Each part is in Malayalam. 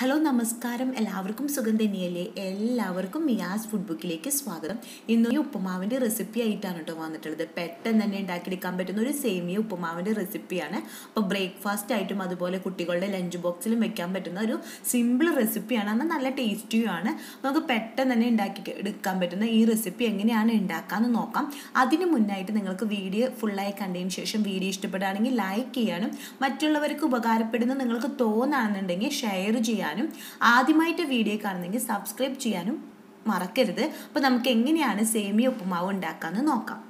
ഹലോ നമസ്കാരം. എല്ലാവർക്കും സുഖം തന്നെയല്ലേ? എല്ലാവർക്കും മിയാസ് ഫുഡ് ബുക്കിലേക്ക് സ്വാഗതം. ഇന്ന് ഈ ഉപ്പുമാവിന്റെ റെസിപ്പി ആയിട്ടാണ് കേട്ടോ വന്നിട്ടുള്ളത്. പെട്ടെന്ന് തന്നെ ഉണ്ടാക്കിയെടുക്കാൻ പറ്റുന്ന ഒരു സേമിയ ഉപ്പുമാവിന്റെ റെസിപ്പിയാണ് അപ്പോൾ ബ്രേക്ക്ഫാസ്റ്റ് ആയിട്ടും അതുപോലെ കുട്ടികളുടെ ലഞ്ച് ബോക്സിലും വെക്കാൻ പറ്റുന്ന ഒരു സിമ്പിൾ റെസിപ്പിയാണ് എന്നാൽ നല്ല ടേസ്റ്റിയുമാണ് നമുക്ക് പെട്ടെന്ന് തന്നെ ഉണ്ടാക്കി എടുക്കാൻ പറ്റുന്ന ഈ റെസിപ്പി എങ്ങനെയാണ് ഉണ്ടാക്കാമെന്ന് നോക്കാം. അതിന് മുന്നായിട്ട് നിങ്ങൾക്ക് വീഡിയോ ഫുള്ളായി കണ്ടതിന് ശേഷം വീഡിയോ ഇഷ്ടപ്പെടുകയാണെങ്കിൽ ലൈക്ക് ചെയ്യാനും മറ്റുള്ളവർക്ക് ഉപകാരപ്പെടുന്ന നിങ്ങൾക്ക് തോന്നുകയാണെന്നുണ്ടെങ്കിൽ ഷെയർ ചെയ്യാനും ആദ്യമായിട്ട് വീഡിയോ കാണുന്നെങ്കിൽ സബ്സ്ക്രൈബ് ചെയ്യാനും മറക്കരുത്. അപ്പോൾ നമുക്ക് എങ്ങനെയാണ് സേമിയ ഉപ്പുമാവ് ഉണ്ടാക്കാമെന്ന് നോക്കാം.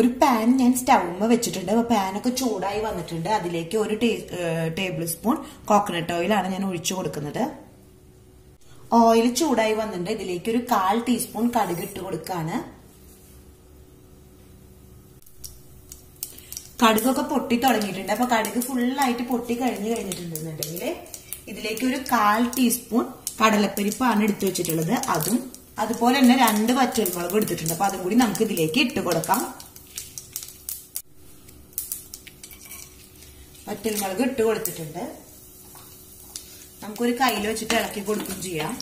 ഒരു പാൻ ഞാൻ സ്റ്റൗമ്മ വെച്ചിട്ടുണ്ട്. അപ്പോൾ പാനൊക്കെ ചൂടായി വന്നിട്ടുണ്ട്. അതിലേക്ക് ഒരു ടേബിൾ സ്പൂൺ കോക്കനട്ട് ഓയിലാണ് ഞാൻ ഒഴിച്ചു കൊടുക്കുന്നത്. ഓയിൽ ചൂടായി വന്നിട്ടുണ്ട്. ഇതിലേക്ക് ഒരു കാൽ ടീസ്പൂൺ കടുക് ഇട്ട് കൊടുക്കാണ്. കടുകൊക്കെ പൊട്ടി തുടങ്ങിയിട്ടുണ്ട്. അപ്പൊ കടുക് ഫുള്ളായിട്ട് പൊട്ടി കഴിഞ്ഞു കഴിഞ്ഞിട്ടുണ്ടെന്നുണ്ടെങ്കിൽ ഇതിലേക്ക് ഒരു കാൽ ടീസ്പൂൺ കടലപ്പരിപ്പാണ് എടുത്തു വെച്ചിട്ടുള്ളത്. അതും അതുപോലെ തന്നെ രണ്ട് പച്ചമുളകും എടുത്തിട്ടുണ്ട്. അപ്പൊ അതും കൂടി നമുക്ക് ഇതിലേക്ക് ഇട്ട് കൊടുക്കാം. പച്ചമുളക് ഇട്ട് കൊടുത്തിട്ടുണ്ട്. നമുക്കൊരു കയ്യിൽ വെച്ചിട്ട് ഇളക്കി കൊടുക്കുകയും ചെയ്യാം.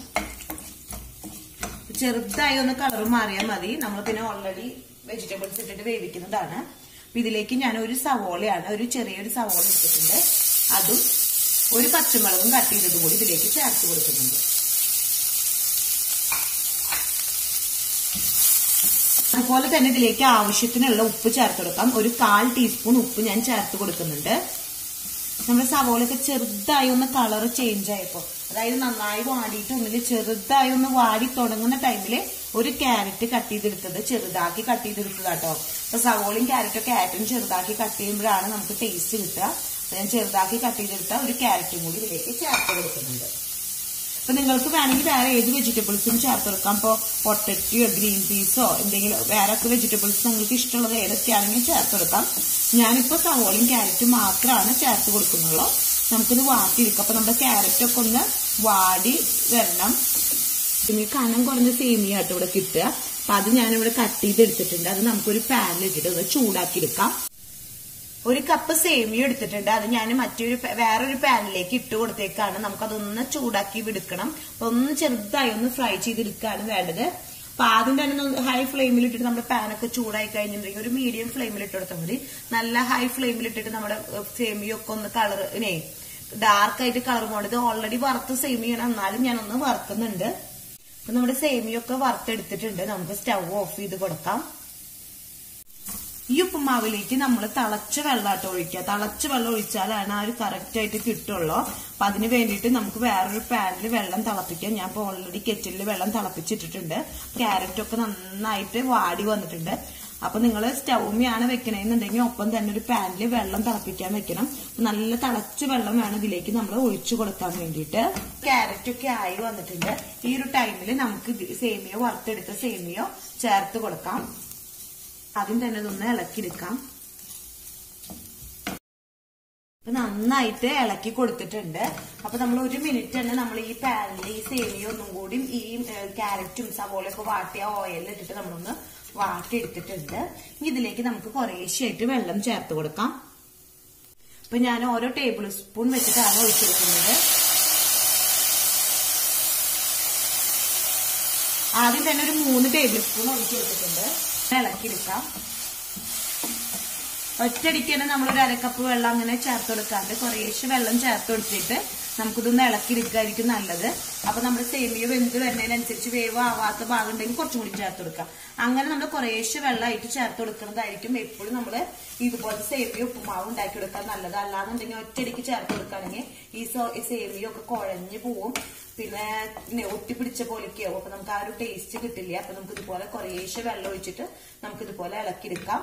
ചെറുതായി ഒന്ന് കളർ മാറിയാൽ മതി. നമ്മൾ പിന്നെ ഓൾറെഡി വെജിറ്റബിൾസ് ഇട്ടിട്ട് വേവിക്കുന്നതാണ്. അപ്പൊ ഇതിലേക്ക് ഞാൻ ഒരു സവോളയാണ് ഒരു ചെറിയൊരു സവോള ഇട്ടിട്ടുണ്ട് അതും ഒരു പച്ചമുളകും കട്ട് കൂടി ഇതിലേക്ക് ചേർത്ത് കൊടുക്കുന്നുണ്ട്. അതുപോലെ തന്നെ ഇതിലേക്ക് ആവശ്യത്തിനുള്ള ഉപ്പ് ചേർത്ത് കൊടുക്കാം. ഒരു കാൽ ടീസ്പൂൺ ഉപ്പ് ഞാൻ ചേർത്ത് കൊടുക്കുന്നുണ്ട്. നമ്മുടെ സവോളയൊക്കെ ചെറുതായി ഒന്ന് കളർ ചേഞ്ച് ആയപ്പോ അതായത് നന്നായി വാടിയിട്ട് ഒന്നിൽ ചെറുതായി ഒന്ന് വാടി തുടങ്ങുന്ന ടൈമിൽ ഒരു ക്യാരറ്റ് കട്ട് ചെയ്തെടുത്തത് ചെറുതാക്കി കട്ട് ചെയ്തെടുത്തതാട്ടോ. അപ്പൊ സവോളയും ക്യാരറ്റും ആയിട്ടും ചെറുതാക്കി കട്ട് ചെയ്യുമ്പോഴാണ് നമുക്ക് ടേസ്റ്റ് കിട്ടുക. ഞാൻ ചെറുതാക്കി കട്ട് ചെയ്തെടുത്ത ഒരു ക്യാരറ്റും കൂടി ഇതിലേക്ക് ചേർത്ത് കൊടുക്കുന്നുണ്ട്. അപ്പൊ നിങ്ങൾക്ക് വേണമെങ്കിൽ വേറെ ഏത് വെജിറ്റബിൾസും ചേർത്ത് കൊടുക്കാം. ഇപ്പോൾ പൊട്ടറ്റിയോ ഗ്രീൻ പീസോ എന്തെങ്കിലും വേറെ ഒക്കെ വെജിറ്റബിൾസ് നിങ്ങൾക്ക് ഇഷ്ടമുള്ളത് ഏതൊക്കെയാണെങ്കിൽ ചേർത്ത് കൊടുക്കാം. ഞാനിപ്പോൾ സവോളയും ക്യാരറ്റും മാത്രമാണ് ചേർത്ത് കൊടുക്കുന്നുള്ളൂ. നമുക്കിത് വാട്ടിയിരിക്കും അപ്പൊ നമ്മുടെ ക്യാരറ്റൊക്കെ ഒന്ന് വാടി വരണം. പിന്നെ കനം കുറഞ്ഞ സേമിയ ആയിട്ട് ഇവിടെ കിട്ടുക. അപ്പൊ അത് ഞാനിവിടെ കട്ട് ചെയ്തെടുത്തിട്ടുണ്ട്. അത് നമുക്കൊരു പാനിലിട്ടിട്ട് ഒന്ന് ചൂടാക്കി എടുക്കാം ഒരു കപ്പ് സേമിയ എടുത്തിട്ടുണ്ട്. അത് ഞാൻ മറ്റൊരു വേറൊരു പാനിലേക്ക് ഇട്ട് കൊടുത്തേക്കാണ്. നമുക്കതൊന്ന് ചൂടാക്കി വിടുക്കണം. അപ്പൊ ഒന്ന് ചെറുതായി ഒന്ന് ഫ്രൈ ചെയ്തെടുക്കാണ് വേണ്ടത്. അപ്പൊ ആദ്യം തന്നെ ഹൈ ഫ്ലെയിമിൽ ഇട്ടിട്ട് നമ്മുടെ പാനൊക്കെ ചൂടായി കഴിഞ്ഞിട്ടുണ്ടെങ്കിൽ ഒരു മീഡിയം ഫ്ലെയിമിൽ ഇട്ട് കൊടുത്താൽ മതി. നല്ല ഹൈ ഫ്ലെയിമിൽ ഇട്ടിട്ട് നമ്മുടെ സേമിയൊക്കെ ഒന്ന് കളർ നേ ഡാർക്ക് ആയിട്ട് കളർ പോകേണ്ടത് ഓൾറെഡി വറുത്ത് സേമിയാണ് എന്നാലും ഞാൻ ഒന്ന് വറുക്കുന്നുണ്ട്. അപ്പൊ നമ്മുടെ സേമിയൊക്കെ വറുത്തെടുത്തിട്ടുണ്ട്. നമുക്ക് സ്റ്റൗ ഓഫ് ചെയ്ത് കൊടുക്കാം. ഈ ഉപ്പുമാവിലേക്ക് നമ്മൾ തിളച്ച വെള്ളമായിട്ട് ഒഴിക്കുക. തിളച്ച വെള്ളം ഒഴിച്ചാലാണ് ആ ഒരു കറക്റ്റ് ആയിട്ട് കിട്ടുള്ളൂ. അപ്പൊ അതിന് വേണ്ടിയിട്ട് നമുക്ക് വേറൊരു പാനിൽ വെള്ളം തിളപ്പിക്കാം. ഞാൻ ഇപ്പോൾ ഓൾറെഡി കെറ്റിലിൽ വെള്ളം തിളപ്പിച്ചിട്ടിട്ടുണ്ട്. ക്യാരറ്റൊക്കെ നന്നായിട്ട് വാടി വന്നിട്ടുണ്ട്. അപ്പൊ നിങ്ങൾ സ്റ്റൗമിയാണ് വെക്കണമെന്നുണ്ടെങ്കിൽ ഒപ്പം തന്നെ ഒരു പാനിൽ വെള്ളം തിളപ്പിക്കാൻ വെക്കണം. നല്ല തിളച്ച വെള്ളം വേണം ഇതിലേക്ക് നമ്മൾ ഒഴിച്ചു കൊടുക്കാൻ വേണ്ടിയിട്ട്. ക്യാരറ്റ് ഒക്കെ ആയി വന്നിട്ടുണ്ട്. ഈ ഒരു ടൈമിൽ നമുക്ക് സേമിയോ വറുത്തെടുത്ത സേമിയോ ചേർത്ത് കൊടുക്കാം. ആദ്യം തന്നെ ഇതൊന്ന് ഇളക്കിയെടുക്കാം. നന്നായിട്ട് ഇളക്കി കൊടുത്തിട്ടുണ്ട്. അപ്പൊ നമ്മൾ ഒരു മിനിറ്റ് തന്നെ നമ്മൾ ഈ പാനിൽ ഈ സേമിയ ഒന്നും കൂടി ഈ ക്യാരറ്റും സവോളയൊക്കെ വാട്ടിയ ഓയിലിൽ ഇട്ടിട്ട് നമ്മളൊന്ന് വാട്ടി എടുത്തിട്ടുണ്ട് ഇനി ഇതിലേക്ക് നമുക്ക് കുറേശ്ശായിട്ട് വെള്ളം ചേർത്ത് കൊടുക്കാം. അപ്പൊ ഞാൻ ഓരോ ടേബിൾ സ്പൂൺ വെച്ചിട്ടാണ് ഒഴിച്ചെടുക്കുന്നത്. ആദ്യം തന്നെ ഒരു മൂന്ന് ടേബിൾ സ്പൂൺ ഒഴിച്ചെടുത്തിട്ടുണ്ട്. ഇളക്കിയെടുക്കാം ഒറ്റയടിക്ക് തന്നെ നമ്മളൊരു അരക്കപ്പ് വെള്ളം അങ്ങനെ ചേർത്ത് കൊടുക്കാണ്ട് കുറേശ്ശെ വെള്ളം ചേർത്ത് കൊടുത്തിട്ട് നമുക്കിതൊന്ന് ഇളക്കിയെടുക്കായിരിക്കും നല്ലത്. അപ്പൊ നമ്മുടെ സേമിയ വെന്ത് വരുന്നതിനനുസരിച്ച് വേവ് ആവാത്ത ഭാഗം ഉണ്ടെങ്കിൽ കുറച്ചും കൂടി ചേർത്ത് കൊടുക്കാം. അങ്ങനെ നമ്മൾ കുറേശ്ശെ വെള്ളമായിട്ട് ചേർത്ത് കൊടുക്കുന്നതായിരിക്കും എപ്പോഴും നമ്മൾ ഇതുപോലെ സേമിയ ഉപ്പുമാവ് ഉണ്ടാക്കി കൊടുക്കാൻ നല്ലത്. അല്ലാന്നുണ്ടെങ്കിൽ ഒറ്റയടിക്ക് ചേർത്ത് കൊടുക്കുകയാണെങ്കിൽ ഈ സേമിയ ഒക്കെ കുഴഞ്ഞു പോവും. പിന്നെ ഒട്ടിപ്പിടിച്ച പോലെയൊക്കെയാവും. അപ്പൊ നമുക്ക് ആ ഒരു ടേസ്റ്റ് കിട്ടില്ല? അപ്പൊ നമുക്ക് ഇതുപോലെ കുറേശ്ശെ വെള്ളം ഒഴിച്ചിട്ട് നമുക്ക് ഇതുപോലെ ഇളക്കിയെടുക്കാം.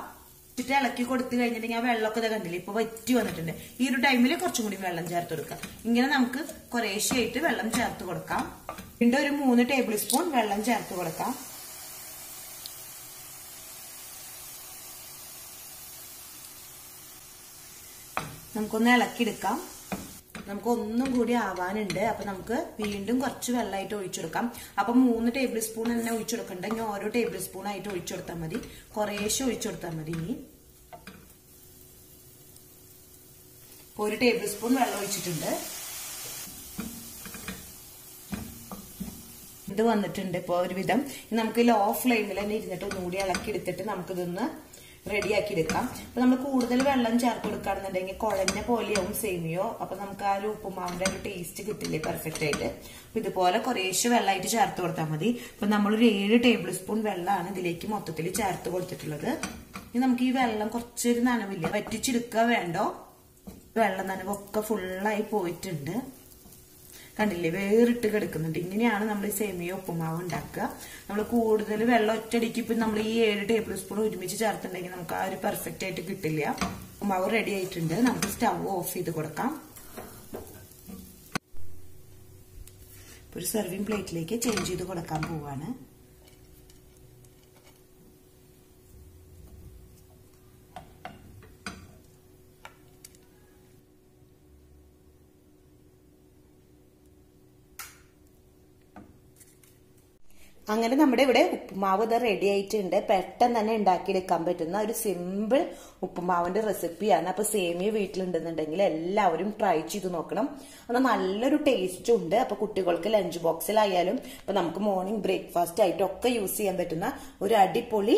ഇട്ടിട്ട് ഇളക്കി കൊടുത്തു കഴിഞ്ഞിട്ടുണ്ടെങ്കിൽ ആ വെള്ളമൊക്കെ കണ്ടില്ലേ? ഇപ്പൊ വറ്റി വന്നിട്ടുണ്ട്. ഈ ഒരു ടൈമിൽ കുറച്ചും കൂടി വെള്ളം ചേർത്ത് കൊടുക്കാം. ഇങ്ങനെ നമുക്ക് കുറേശ്ശെയായിട്ട് വെള്ളം ചേർത്ത് കൊടുക്കാം. വീണ്ടും ഒരു മൂന്ന് ടേബിൾ സ്പൂൺ വെള്ളം ചേർത്ത് കൊടുക്കാം. നമുക്കൊന്ന് ഇളക്കിയെടുക്കാം. നമുക്ക് ഒന്നും കൂടി ആവാനുണ്ട് അപ്പൊ നമുക്ക് വീണ്ടും കുറച്ച് വെള്ളമായിട്ട് ഒഴിച്ചെടുക്കാം. അപ്പൊ മൂന്ന് ടേബിൾ സ്പൂൺ തന്നെ ഒഴിച്ചെടുക്കണ്ട. ഇനി ഓരോ ടേബിൾ സ്പൂൺ ആയിട്ട് ഒഴിച്ചെടുത്താൽ മതി. കുറേശ്ശെ ഒഴിച്ചെടുത്താൽ മതി ഇനി. ഒരു ടേബിൾ സ്പൂൺ വെള്ളം ഒഴിച്ചിട്ടുണ്ട്. ഇത് വന്നിട്ടുണ്ട് ഇപ്പൊ ഒരുവിധം. നമുക്ക് ലോ ഫ്ലെയിമിൽ തന്നെ ഇരുന്നിട്ട് ഒന്നുകൂടി ഇളക്കി എടുത്തിട്ട് നമുക്കിതൊന്ന് റെഡിയാക്കി എടുക്കാം അപ്പൊ നമ്മൾ കൂടുതൽ വെള്ളം ചേർത്ത് കൊടുക്കുകയാണെന്നുണ്ടെങ്കിൽ കുഴഞ്ഞ പോലെയാവും സേമിയോ. അപ്പൊ നമുക്ക് ആ ഒരു ഉപ്പുമാവിന്റെ ഒരു ടേസ്റ്റ് കിട്ടില്ലേ പെർഫെക്റ്റ് ആയിട്ട്. അപ്പൊ ഇതുപോലെ കുറേശ്ശെ വെള്ളമായിട്ട് ചേർത്ത് കൊടുത്താൽ മതി. അപ്പൊ നമ്മളൊരു ഏഴ് ടേബിൾ സ്പൂൺ വെള്ളമാണ് ഇതിലേക്ക് മൊത്തത്തിൽ ചേർത്ത് കൊടുത്തിട്ടുള്ളത്. ഇനി നമുക്ക് ഈ വെള്ളം കുറച്ചൊരു നനവില്ല? വറ്റിച്ചെടുക്കുക വേണ്ടോ? വെള്ളം നനവൊക്കെ ഫുള്ളായി പോയിട്ടുണ്ട്. കണ്ടില്ലേ വേറിട്ട് കിടക്കുന്നുണ്ട്. ഇങ്ങനെയാണ് നമ്മൾ ഈ സേമിയ ഉപ്പുമാവ് ഉണ്ടാക്കുക. നമ്മൾ കൂടുതൽ വെള്ളം ഒറ്റടിക്ക് ഇപ്പം നമ്മൾ ഈ ഏഴ് ടേബിൾ സ്പൂൺ ഒരുമിച്ച് ചേർത്തുണ്ടെങ്കിൽ നമുക്ക് ആ ഒരു പെർഫെക്റ്റ് ആയിട്ട് കിട്ടില്ല. ഉപ്പുമാവ് റെഡി ആയിട്ടുണ്ട്. നമുക്ക് സ്റ്റവ് ഓഫ് ചെയ്ത് കൊടുക്കാം. ഒരു സെർവിങ് പ്ലേറ്റിലേക്ക് ചേഞ്ച് ചെയ്ത് കൊടുക്കാൻ പോവാണ്. അങ്ങനെ നമ്മുടെ ഇവിടെ ഉപ്പുമാവ് ഇത് റെഡി ആയിട്ടുണ്ട്. പെട്ടെന്ന് തന്നെ ഉണ്ടാക്കിയെടുക്കാൻ പറ്റുന്ന ഒരു സിമ്പിൾ ഉപ്പുമാവിന്റെ റെസിപ്പിയാണ് അപ്പൊ സേമിയ വീട്ടിലുണ്ടെന്നുണ്ടെങ്കിൽ എല്ലാവരും ട്രൈ ചെയ്ത് നോക്കണം. അത് നല്ലൊരു ടേസ്റ്റും ഉണ്ട്. അപ്പൊ കുട്ടികൾക്ക് ലഞ്ച് ബോക്സിലായാലും ഇപ്പൊ നമുക്ക് മോർണിംഗ് ബ്രേക്ക്ഫാസ്റ്റ് ആയിട്ടൊക്കെ യൂസ് ചെയ്യാൻ പറ്റുന്ന ഒരു അടിപൊളി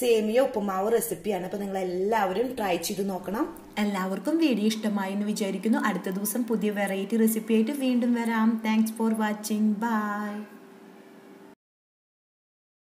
സേമിയ ഉപ്പുമാവ് റെസിപ്പിയാണ് അപ്പൊ നിങ്ങൾ എല്ലാവരും ട്രൈ ചെയ്ത് നോക്കണം. എല്ലാവർക്കും വീഡിയോ ഇഷ്ടമായി എന്ന് വിചാരിക്കുന്നു. അടുത്ത ദിവസം പുതിയ വെറൈറ്റി റെസിപ്പി ആയിട്ട് വീണ്ടും വരാം. Thanks for watching bye